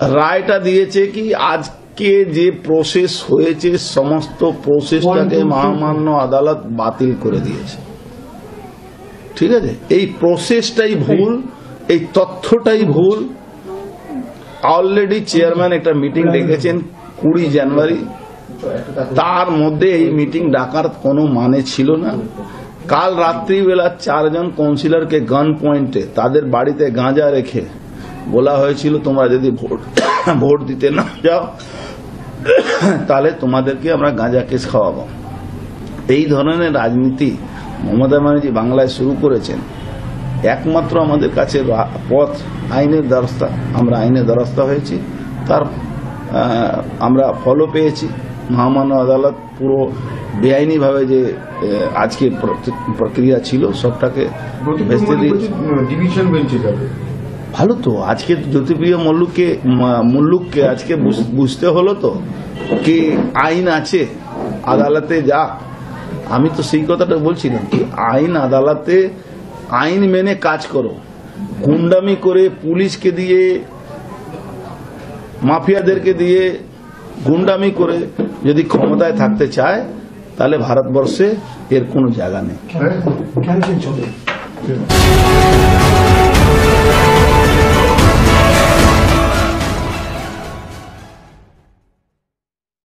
রায়টা দিয়েছে কি আজকে যে প্রসেস হয়েছে সমস্ত প্রসেসটাকে মহামান্য আদালত বাতিল করে দিয়েছে। ঠিক আছে? এই প্রসেসটাই ভুল এই তথ্যটাই ভুল। অলরেডি চেয়ারম্যান একটা মিটিং ডেকেছেন কুড়ি জানুয়ারি। তার মধ্যে এই মিটিং ডাকার কোনো মানে ছিল না। কাল রাত্রিবেলা চারজন কাউন্সিলরকে গান পয়েন্টে তাদের বাড়িতে গাঁজা রেখে বলা হয়েছিল তোমরা যদি ভোট ভোট দিতে না যাও তাহলে তোমাদেরকে আমরা গাঁজা কেস খাওয়াবো। এই ধরনের রাজনীতি মমতা ব্যানার্জি বাংলায় শুরু করেছেন। একমাত্র আমাদের কাছে পথ আইনের দ্বারস্থা। আমরা আইনের দ্বারস্থা হয়েছি। তার আমরা ফলও পেয়েছি। মহামান্য আদালত পুরো বেআইনিভাবে যে আজকে প্রক্রিয়া ছিল সবটাকে ভেস্তে দিয়েছে। ডিভিশন বেঞ্চে যাবে। ভালো তো, আজকে জ্যোতিপ্রিয় মল্লুককে মল্লুককে আজকে বুঝ- বুঝতে হলো তো, কি আইন আছে আদালতে যা। আমি তো সেই কথাটা বলছিলাম কি, আইন আদালতে আইন মেনে কাজ করো। গুন্ডামি করে পুলিশকে দিয়ে, মাফিয়াদেরকে দিয়ে গুন্ডামি করে যদি ক্ষমতায় থাকতে চায়, তাহলে ভারতবর্ষে এর কোনো জায়গা নেই।